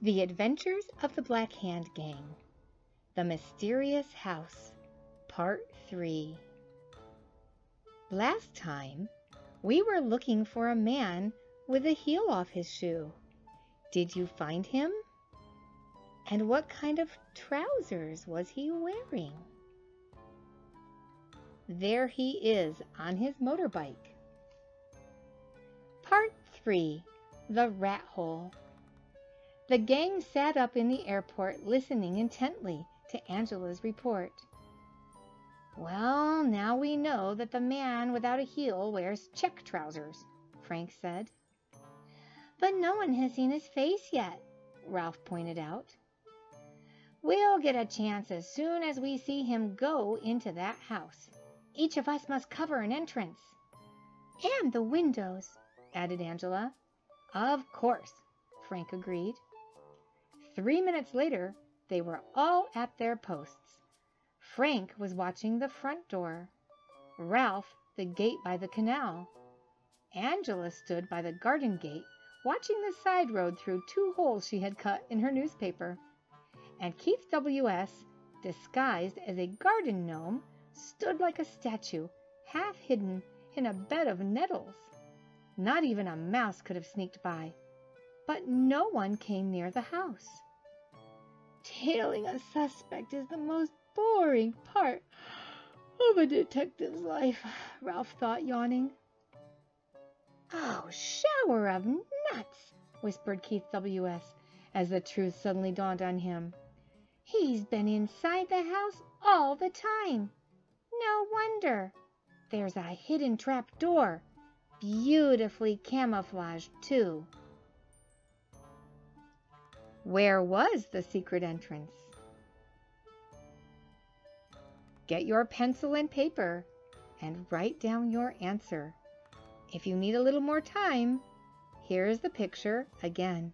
The Adventures of the Black Hand Gang The Mysterious House Part 3 Last time we were looking for a man with a heel off his shoe. Did you find him? And what kind of trousers was he wearing? There he is on his motorbike. Part 3 The Rat Hole the gang sat up in the airport listening intently to Angela's report. Well, now we know that the man without a heel wears check trousers, Frank said. But no one has seen his face yet, Ralph pointed out. We'll get a chance as soon as we see him go into that house. Each of us must cover an entrance. And the windows, added Angela. Of course, Frank agreed. Three minutes later they were all at their posts. Frank was watching the front door, Ralph the gate by the canal. Angela stood by the garden gate watching the side road through two holes she had cut in her newspaper. And Keith W.S., disguised as a garden gnome, stood like a statue, half hidden in a bed of nettles. Not even a mouse could have sneaked by. But no one came near the house. Tailing a suspect is the most boring part of a detective's life, Ralph thought, yawning. Oh, shower of nuts, whispered Keith W.S., as the truth suddenly dawned on him. He's been inside the house all the time. No wonder. There's a hidden trap door, beautifully camouflaged, too. Where was the secret entrance? Get your pencil and paper and write down your answer. If you need a little more time, here is the picture again.